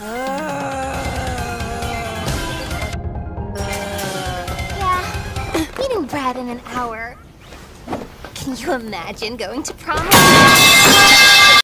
Yeah, meeting Brad in an hour. Can you imagine going to prom?